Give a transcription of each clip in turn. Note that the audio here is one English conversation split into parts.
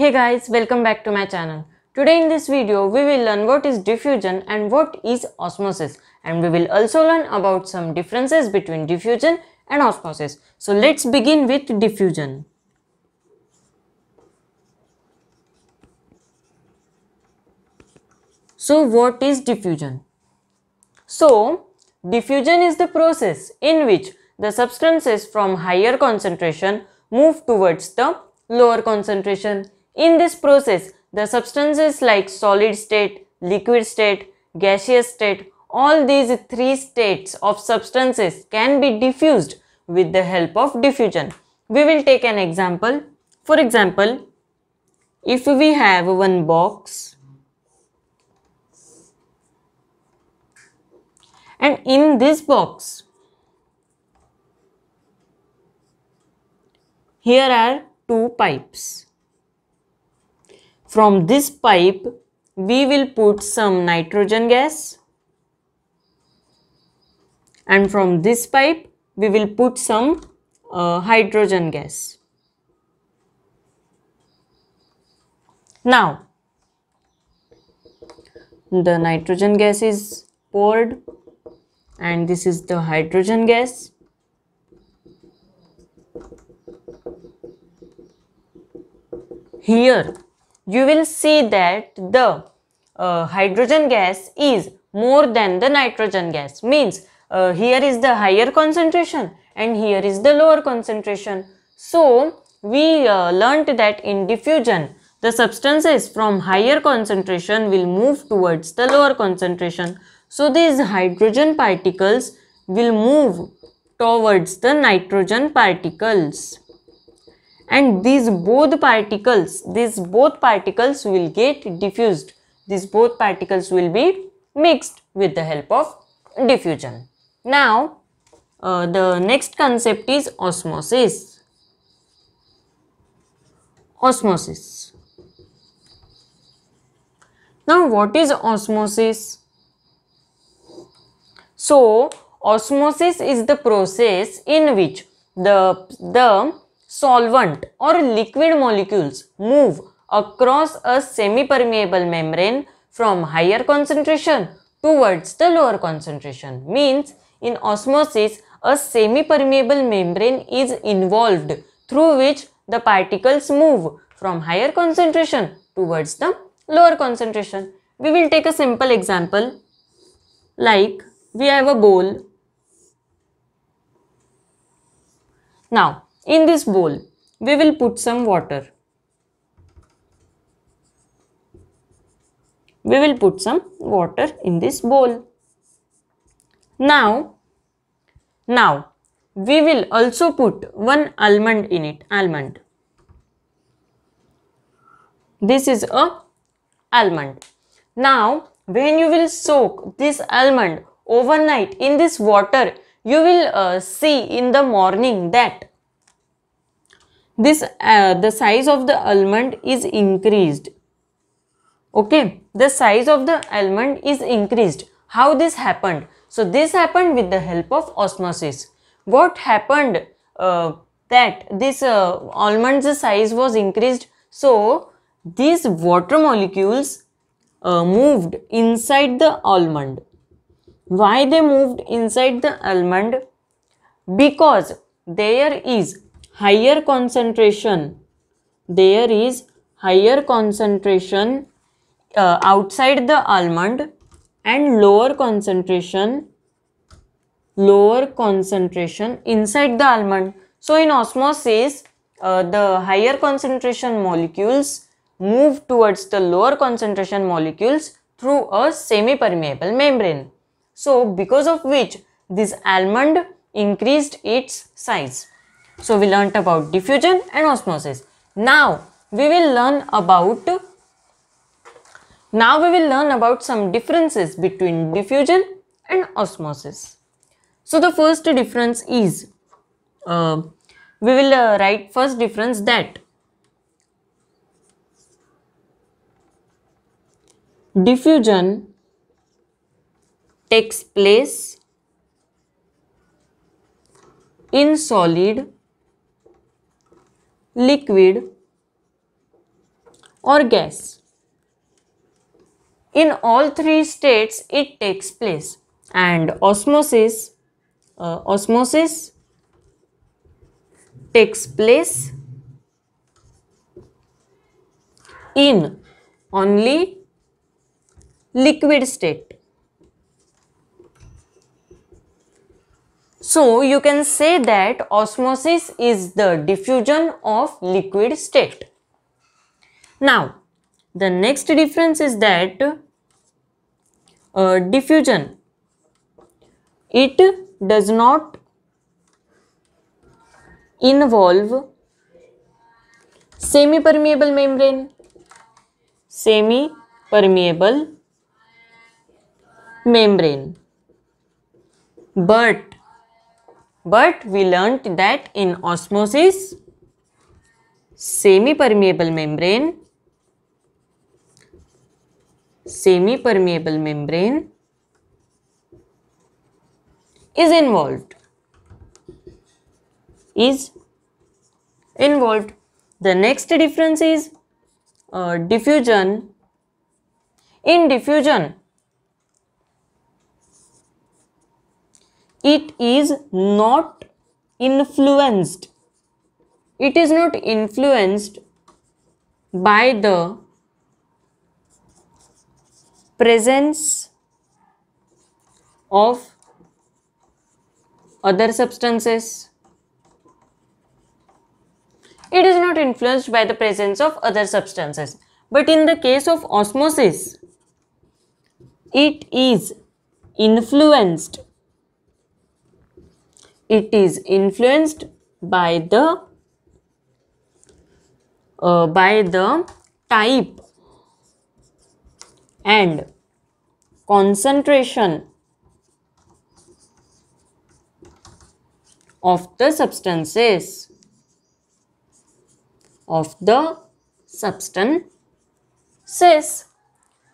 Hey guys, welcome back to my channel. Today in this video, we will learn what is diffusion and what is osmosis and we will also learn about some differences between diffusion and osmosis. So let's begin with diffusion. So what is diffusion? So diffusion is the process in which the substances from higher concentration move towards the lower concentration. In this process, the substances like solid state, liquid state, gaseous state, all these three states of substances can be diffused with the help of diffusion. We will take an example. For example, if we have one box and in this box here are two pipes from this pipe we will put some nitrogen gas and from this pipe we will put some uh, hydrogen gas now the nitrogen gas is poured and this is the hydrogen gas. Here you will see that the uh, hydrogen gas is more than the nitrogen gas. Means uh, here is the higher concentration and here is the lower concentration. So we uh, learnt that in diffusion the substances from higher concentration will move towards the lower concentration. So these hydrogen particles will move towards the nitrogen particles and these both particles, these both particles will get diffused. These both particles will be mixed with the help of diffusion. Now, uh, the next concept is osmosis. Osmosis. Now, what is osmosis? So, osmosis is the process in which the, the solvent or liquid molecules move across a semi-permeable membrane from higher concentration towards the lower concentration. Means in osmosis, a semi-permeable membrane is involved through which the particles move from higher concentration towards the lower concentration. We will take a simple example like we have a bowl. Now, in this bowl, we will put some water. We will put some water in this bowl. Now, now, we will also put one almond in it, almond. This is a almond. Now, when you will soak this almond overnight in this water you will uh, see in the morning that this uh, the size of the almond is increased. Okay the size of the almond is increased. How this happened? So this happened with the help of osmosis. What happened uh, that this uh, almond's size was increased? So these water molecules uh, moved inside the almond. Why they moved inside the almond? Because there is higher concentration. There is higher concentration uh, outside the almond and lower concentration lower concentration inside the almond. So in osmosis, uh, the higher concentration molecules move towards the lower concentration molecules through a semi-permeable membrane. So because of which this almond increased its size. So we learnt about diffusion and osmosis. Now we will learn about now we will learn about some differences between diffusion and osmosis. So the first difference is uh, we will uh, write first difference that diffusion takes place in solid, liquid or gas. In all three states it takes place and osmosis uh, osmosis takes place in only liquid state. So you can say that osmosis is the diffusion of liquid state. Now the next difference is that uh, diffusion it does not involve semi permeable membrane semi permeable membrane but but we learnt that in osmosis semi permeable membrane semi permeable membrane is involved is involved the next difference is uh, diffusion. In diffusion, it is not influenced. It is not influenced by the presence of other substances it is not influenced by the presence of other substances. But in the case of osmosis, it is influenced. It is influenced by the uh, by the type and concentration of the substances of the substances.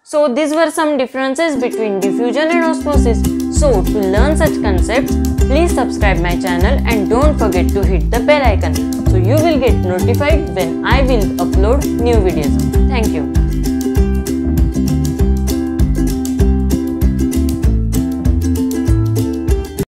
So these were some differences between diffusion and osmosis. So to learn such concepts, please subscribe my channel and don't forget to hit the bell icon so you will get notified when I will upload new videos. Thank you.